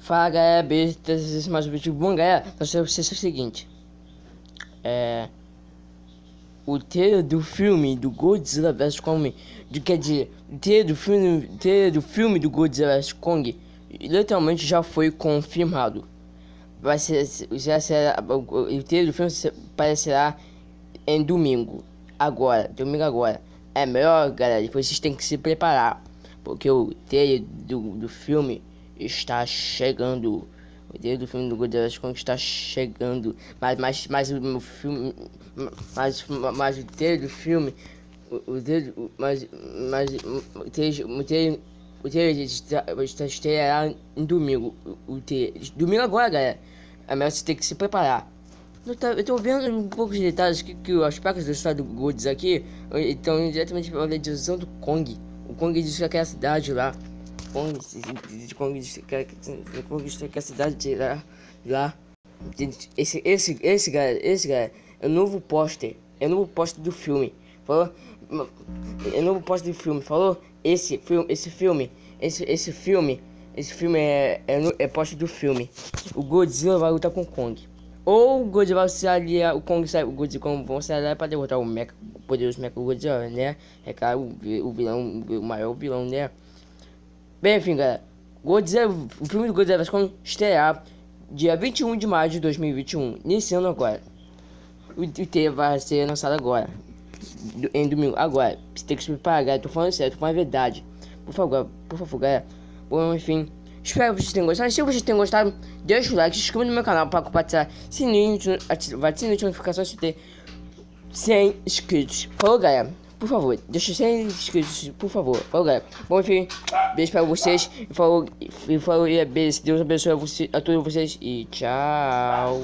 Fala galera, beijo, mais um vídeo bom galera, nós temos o seguinte. É O trailer do filme do Godzilla vs Kong de, Quer dizer, o trailer do filme, trailer do filme do Godzilla vs Kong Literalmente já foi confirmado. Vai ser, já será, o trailer do filme aparecerá em domingo Agora, domingo agora. É melhor galera, depois vocês têm que se preparar Porque o trailer do, do filme está chegando. O dia do filme do Godzilla Kong está chegando. Mas, mas, mas o filme. Mas, mas o trailer do filme. O, dedo, mas, mas o trailer, o trailer, o trailer está, em domingo. O, o trailer, domingo agora, galera. É melhor você ter que se preparar. Eu tô, eu tô vendo um pouco de detalhes que, que as placas do estado do aqui estão diretamente para a direção do Kong. O Kong disse que é aquela cidade lá. Kong, de conquistar, que a cidade de lá. Esse, esse, esse cara, esse cara é o novo pôster, é o novo pôster do filme. Falou? É o novo pôster do filme. Falou? Esse filme, esse filme, esse, esse filme, esse filme é, é, é do filme. O Godzilla vai lutar com Kong. Ou o Godzilla se aliar, o Kong sai, o Godzilla vão se aliar para derrotar o Mecha, o poderoso Mecha Godzilla, né? É claro, o, o vilão, o maior vilão, né? Bem, enfim, galera. Godzilla, o filme do Godzilla vs Kong estrear dia 21 de maio de 2021. Iniciando agora. O, o vai ser lançado agora. Em domingo. Agora. Você tem que se preparar, galera. Tô falando sério, tô falando a verdade. Por favor, por favor, galera. Bom, enfim. Espero que vocês tenham gostado. Se vocês tenham gostado, deixa o like, se inscreva no meu canal para compartilhar sininho, ativar sininho de notificação se ter 100 inscritos. Falou, galera por favor, deixa 100 inscritos, por favor. Falou, galera. Bom, enfim, beijo pra vocês. E falou, e falou, e beijo. Deus abençoe a, você, a todos vocês. E tchau.